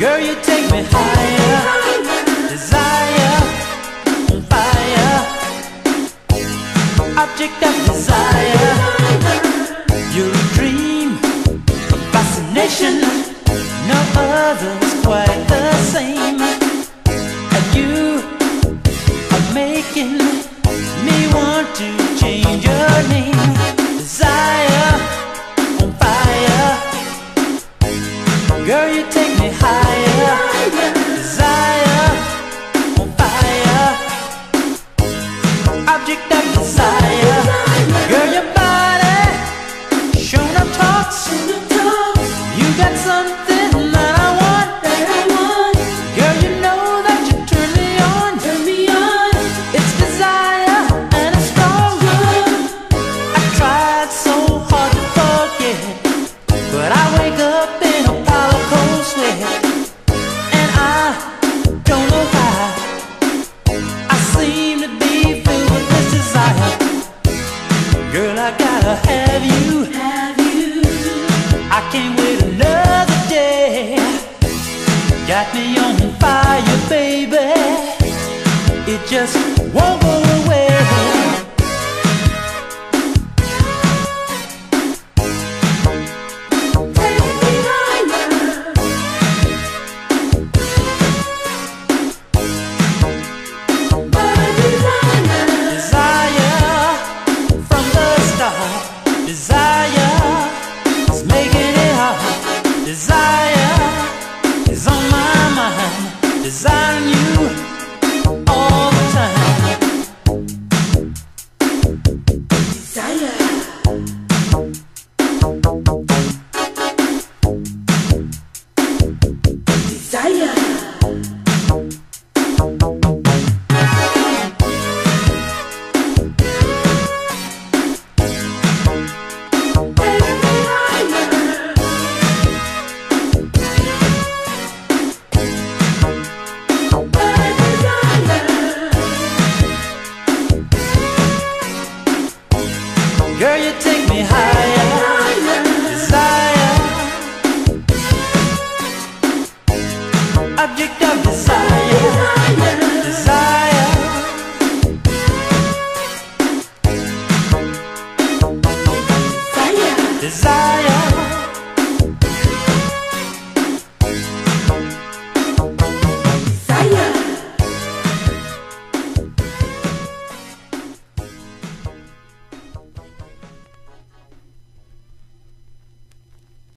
me higher. Desire on fire. Object of desire. You're a dream, A fascination. No other's quite the same. And you are making me want to change your name. Desire on fire. Girl, you take me higher. Got me on fire, baby. It just won't go design you. desire.